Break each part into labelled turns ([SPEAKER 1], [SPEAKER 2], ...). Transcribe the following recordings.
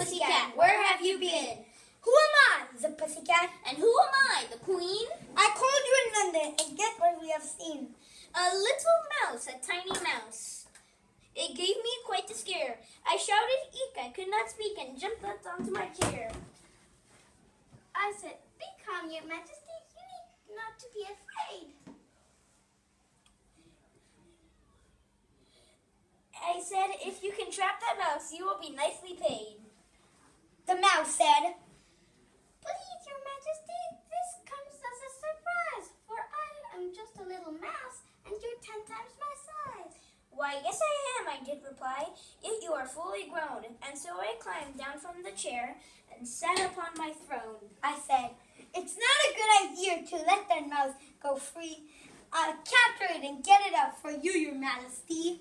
[SPEAKER 1] Pussycat, where have you been?
[SPEAKER 2] Who am I, the pussycat?
[SPEAKER 1] And who am I, the queen?
[SPEAKER 2] I called you in London, and guess what we have seen?
[SPEAKER 1] A little mouse, a tiny mouse. It gave me quite a scare. I shouted, eek, I could not speak, and jumped up onto my chair.
[SPEAKER 3] I said, Be calm, your majesty. You need not to be afraid.
[SPEAKER 1] I said, if you can trap that mouse, you will be nicely paid.
[SPEAKER 2] The mouse said,
[SPEAKER 3] Please, your majesty, this comes as a surprise, for I am just a little mouse, and you're ten times my size.
[SPEAKER 1] Why, yes, I am, I did reply, if you are fully grown. And so I climbed down from the chair and sat upon my throne.
[SPEAKER 2] I said, It's not a good idea to let that mouse go free. I'll capture it and get it out for you, your majesty.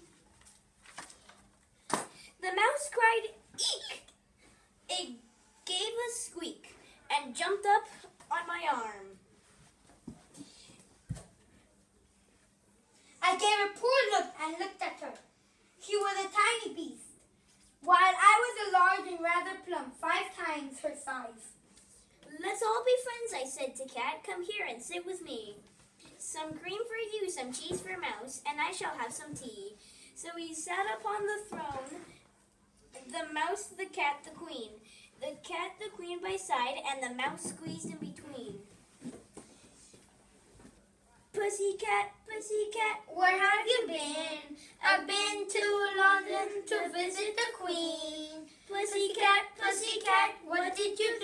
[SPEAKER 1] The mouse cried, eek! It gave a squeak and jumped up on my arm.
[SPEAKER 2] I gave a poor look and looked at her. She was a tiny beast, while I was a large and rather plump, five times her size.
[SPEAKER 1] Let's all be friends, I said to Cat. Come here and sit with me. Some cream for you, some cheese for Mouse, and I shall have some tea. So we sat upon the throne, the mouse, the cat, the queen. The cat, the queen by side, and the mouse squeezed in between. Pussycat, pussycat,
[SPEAKER 2] Where have you been? I've been to London to visit the Queen.
[SPEAKER 1] pussycat,
[SPEAKER 2] pussycat, what did you